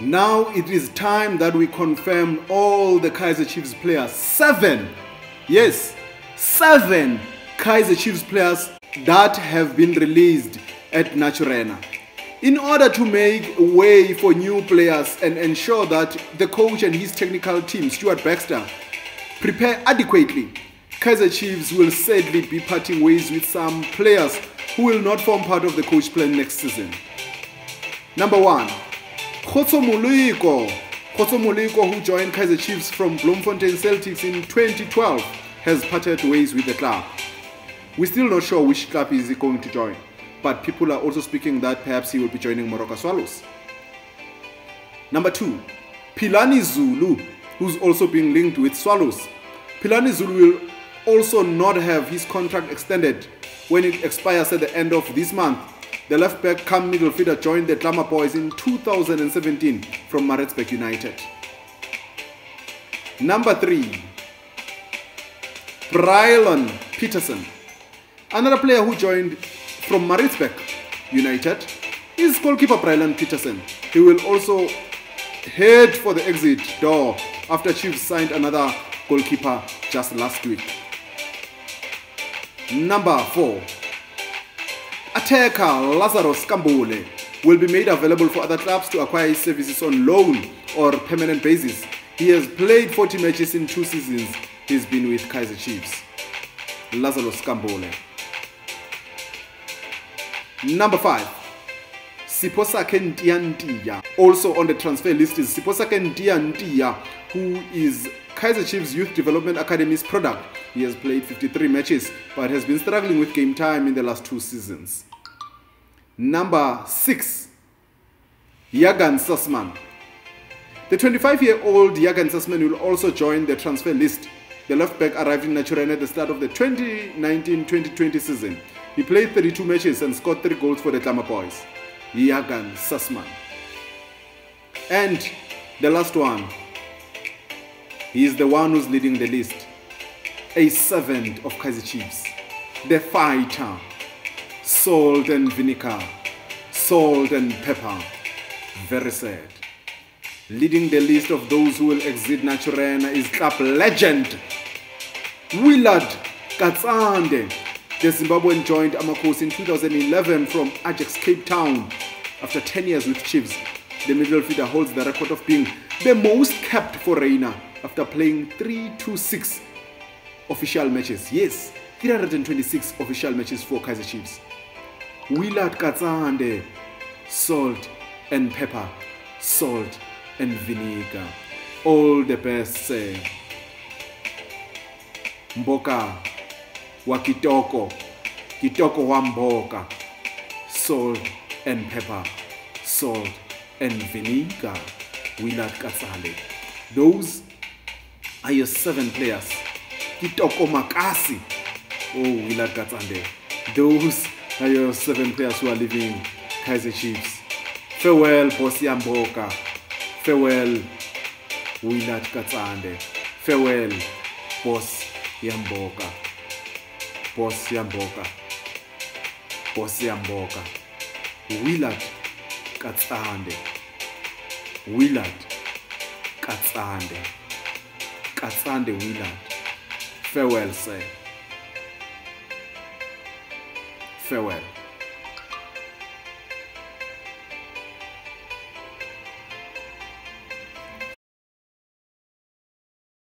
Now it is time that we confirm all the Kaizer Chiefs players. Seven, yes, seven Kaizer Chiefs players that have been released at Naturena. In order to make way for new players and ensure that the coach and his technical team, Stuart Baxter, prepare adequately, Kaizer Chiefs will sadly be parting ways with some players who will not form part of the coach plan next season. Number one, Khotso Moleko. Khotso Moleko, who joined Kaizer Chiefs from Bloemfontein Celtics in 2012, has parted ways with the club. We're still not sure which club is he going to join, but people are also speaking that perhaps he will be joining Moroka Swallows. Number two, Philani Zulu, who's also being linked with Swallows. Philani Zulu will also not have his contract extended when it expires at the end of this month. The left back come middle fielder joined the Glamour Boys in 2017 from Maritzburg United. Number 3. Brylon Petersen. Another player who joined from Maritzburg United is goalkeeper Brylon Petersen. He will also head for the exit door after Chiefs signed another goalkeeper just last week. Number 4. Attacker Lazarus Kambole will be made available for other clubs to acquire his services on loan or permanent basis. He has played 40 matches in two seasons. He's been with Kaizer Chiefs. Lazarus Kambole. Number 5. Siphosakhe Ntiya-Ntiya. Also on the transfer list is Siphosakhe Ntiya-Ntiya, who is Kaizer Chiefs Youth Development Academy's product. He has played 53 matches but has been struggling with game time in the last two seasons. Number 6. Yagan Sasman. The 25-year-old Yagan Sasman will also join the transfer list. The left back arrived in Naturena at the start of the 2019-2020 season. He played 32 matches and scored 3 goals for the Glamour Boys. Yagan Sasman. And the last one, he is the one who's leading the list. A servant of Kaizer Chiefs. The fighter. Salt and vinegar. Salt and pepper. Very sad. Leading the list of those who will exit Naturena is club legend Willard Katsande. The Zimbabwean joined Amakhosi in 2011 from Ajax Cape Town. After 10 years with Chiefs, the middle fielder holds the record of being the most capped foreigner after playing 326 official matches. Yes, 326 official matches for Kaizer Chiefs. Willard Katsande, salt and pepper, salt and vinegar. All the best, sir. Mboka wa kitoko, kitoko wa mboka, salt and pepper, salt and vinegar. Willard Katsande. Those are your seven players. Kitoko Makasi. Oh, Willard Katsande. Those are your seven players who are leaving Kaiser Chiefs. Farewell, Bosi Amboka. Farewell, Willard Katsande. Farewell, Boss Yamboka. Boss Yamboka. Boss Yamboka. Willard Katsande. Willard Katsande. Katsande Willard. Farewell, sir. Farewell.